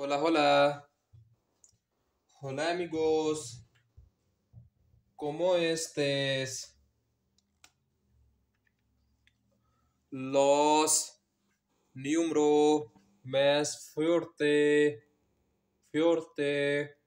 Hola, hola. Hola amigos. ¿Cómo estés? Los número más fuerte. Fuerte.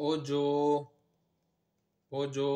ओजो ओजो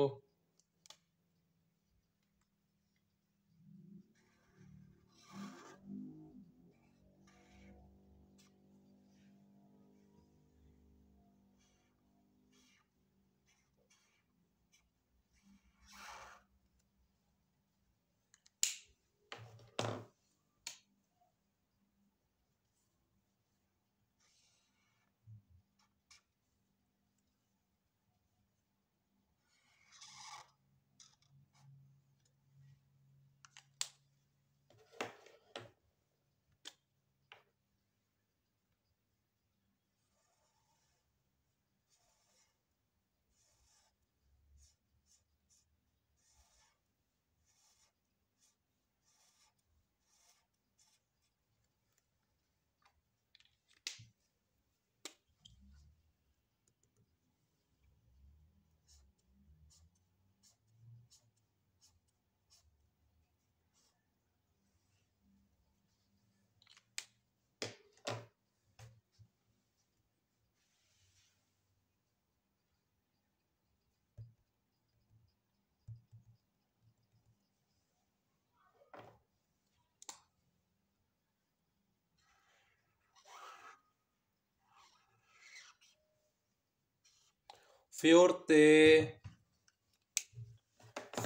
Fuerte.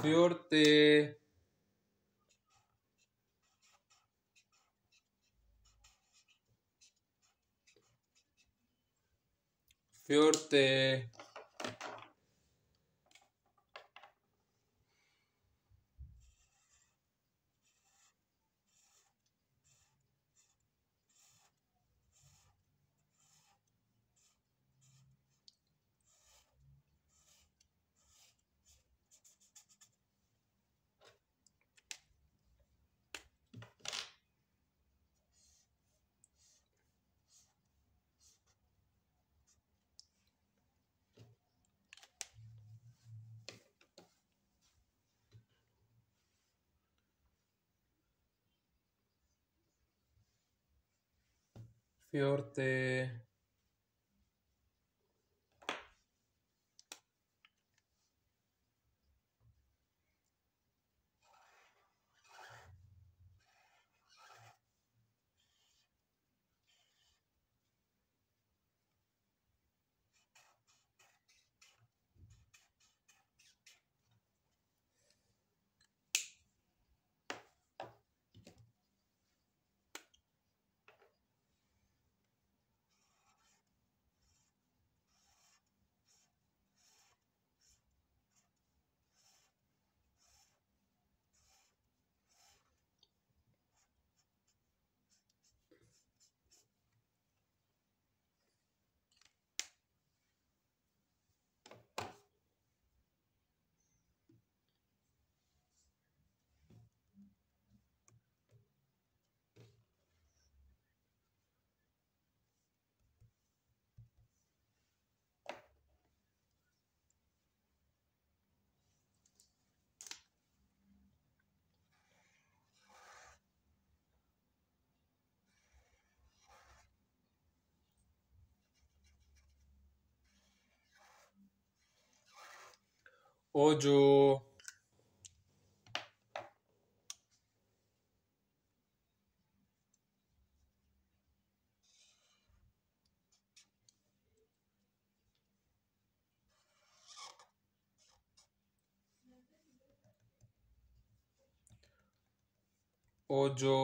Fuerte. Fuerte. Fuerte. Hoyo hoyo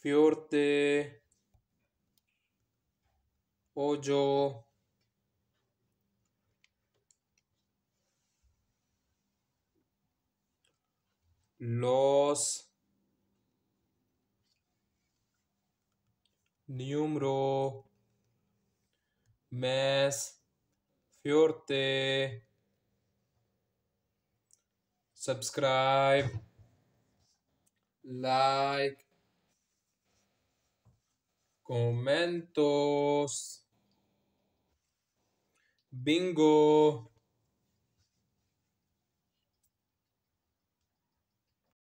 fiorte hoyo los numero mes fiorte subscribe like comentos. Bingo